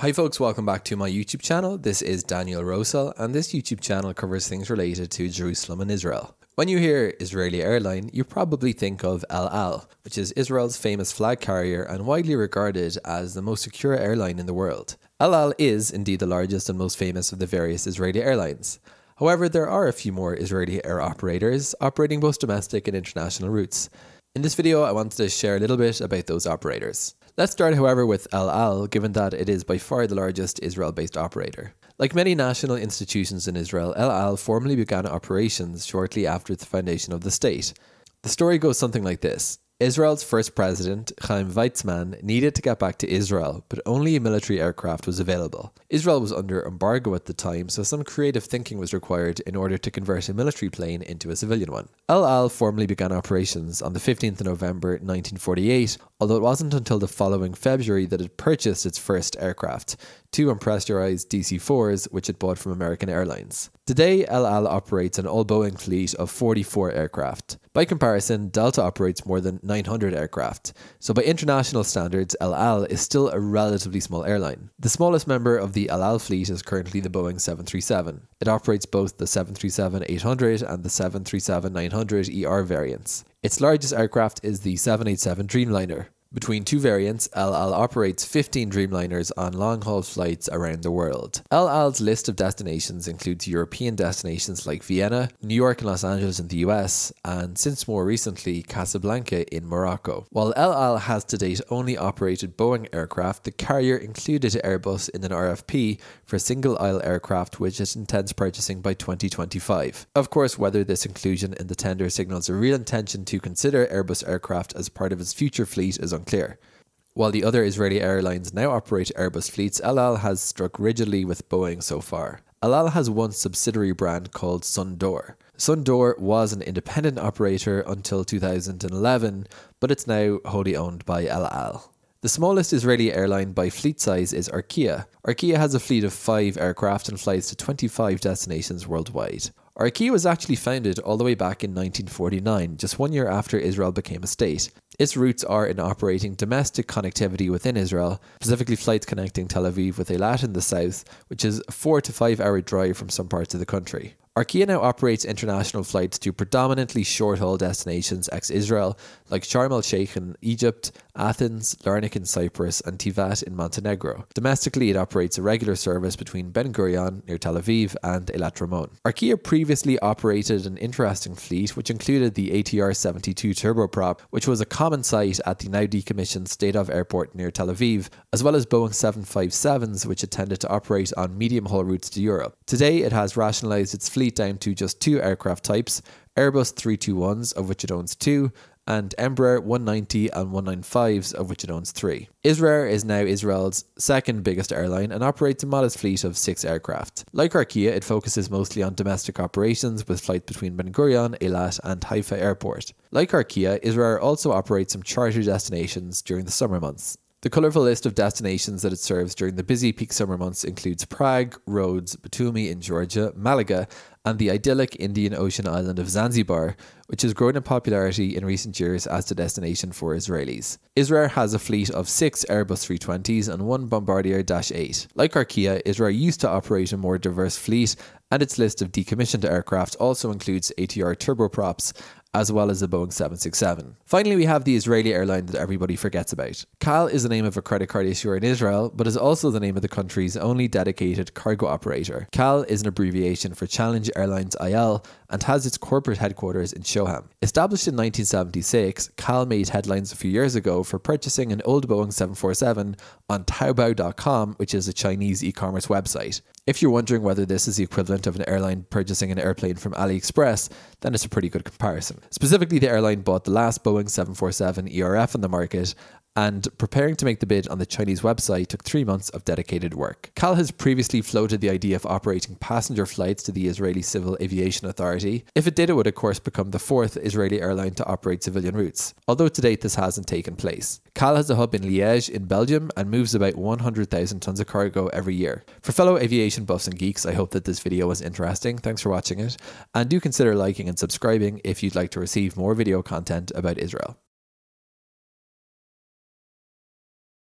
Hi folks, welcome back to my YouTube channel. This is Daniel Rosehill and this YouTube channel covers things related to Jerusalem and Israel. When you hear Israeli airline, you probably think of El Al, which is Israel's famous flag carrier and widely regarded as the most secure airline in the world. El Al is indeed the largest and most famous of the various Israeli airlines. However, there are a few more Israeli air operators operating both domestic and international routes. In this video, I wanted to share a little bit about those operators. Let's start, however, with El Al, given that it is by far the largest Israel based operator. Like many national institutions in Israel, El Al formally began operations shortly after the foundation of the state. The story goes something like this Israel's first president, Chaim Weizmann, needed to get back to Israel, but only a military aircraft was available. Israel was under embargo at the time, so some creative thinking was required in order to convert a military plane into a civilian one. El Al formally began operations on the 15th of November 1948, although it wasn't until the following February that it purchased its first aircraft, two unpressurized DC 4s, which it bought from American Airlines. Today, El Al operates an all Boeing fleet of 44 aircraft. By comparison, Delta operates more than 900 aircraft, so by international standards, El Al is still a relatively small airline. The smallest member of the El Al fleet is currently the Boeing 737. It operates both the 737-800 and the 737-900 ER variants. Its largest aircraft is the 787 Dreamliner. Between two variants, El Al operates 15 Dreamliners on long haul flights around the world. El Al's list of destinations includes European destinations like Vienna, New York and Los Angeles in the US, and since more recently, Casablanca in Morocco. While El Al has to date only operated Boeing aircraft, the carrier included Airbus in an RFP for single aisle aircraft which it intends purchasing by 2025. Of course, whether this inclusion in the tender signals a real intention to consider Airbus aircraft as part of its future fleet is unclear. While the other Israeli airlines now operate Airbus fleets, El Al has struck rigidly with Boeing so far. El Al has one subsidiary brand called Sun D'Or. Sun D'Or was an independent operator until 2011, but it's now wholly owned by El Al. The smallest Israeli airline by fleet size is Arkia. Arkia has a fleet of five aircraft and flies to 25 destinations worldwide. Arkia was actually founded all the way back in 1949, just one year after Israel became a state. Its roots are in operating domestic connectivity within Israel, specifically flights connecting Tel Aviv with Eilat in the south, which is a four to five hour drive from some parts of the country. Arkia now operates international flights to predominantly short haul destinations ex Israel, like Sharm el Sheikh in Egypt, Athens, Larnaca in Cyprus, and Tivat in Montenegro. Domestically, it operates a regular service between Ben Gurion near Tel Aviv and Eilat Ramon. Arkia previously operated an interesting fleet, which included the ATR 72 turboprop, which was a common sight at the now decommissioned Sde Dov Airport near Tel Aviv, as well as Boeing 757s, which it tended to operate on medium haul routes to Europe. Today, it has rationalized its fleet fleet down to just two aircraft types Airbus 321s, of which it owns two, and Embraer 190 and 195s, of which it owns three. Israir is now Israel's second biggest airline and operates a modest fleet of six aircraft. Like Arkia, it focuses mostly on domestic operations with flights between Ben Gurion, Eilat, and Haifa Airport. Like Arkia, Israir also operates some charter destinations during the summer months. The colourful list of destinations that it serves during the busy peak summer months includes Prague, Rhodes, Batumi in Georgia, Malaga, and the idyllic Indian Ocean island of Zanzibar, which has grown in popularity in recent years as the destination for Israelis. Israir has a fleet of six Airbus 320s and one Bombardier Dash 8. Like Arkia, Israir used to operate a more diverse fleet, and its list of decommissioned aircraft also includes ATR turboprops as well as the Boeing 767. Finally, we have the Israeli airline that everybody forgets about. CAL is the name of a credit card issuer in Israel, but is also the name of the country's only dedicated cargo operator. CAL is an abbreviation for Challenge Airlines IL and has its corporate headquarters in Shoham. Established in 1976, CAL made headlines a few years ago for purchasing an old Boeing 747 on Taobao.com, which is a Chinese e commerce website. If you're wondering whether this is the equivalent of an airline purchasing an airplane from AliExpress, then it's a pretty good comparison. Specifically, the airline bought the last Boeing 747 ERF on the market and preparing to make the bid on the Chinese website took three months of dedicated work. CAL has previously floated the idea of operating passenger flights to the Israeli Civil Aviation Authority. If it did, it would of course become the fourth Israeli airline to operate civilian routes, although to date this hasn't taken place. CAL has a hub in Liège in Belgium and moves about 100,000 tons of cargo every year. For fellow aviation buffs and geeks, I hope that this video was interesting. Thanks for watching it, and do consider liking and subscribing if you'd like to receive more video content about Israel.